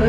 Fui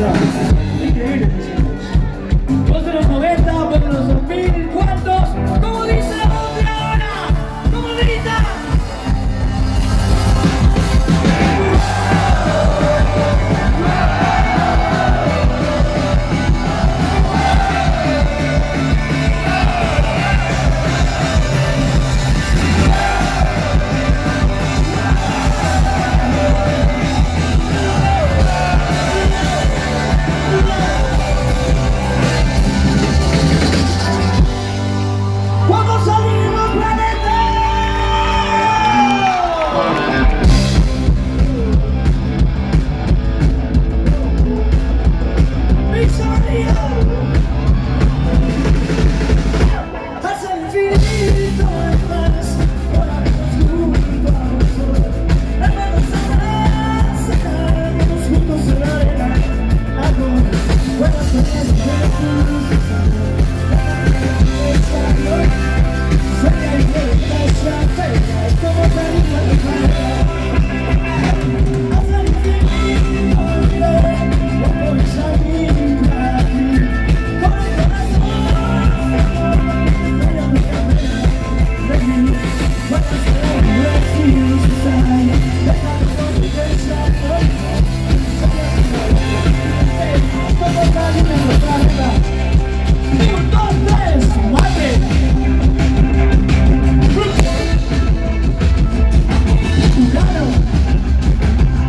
Thank you.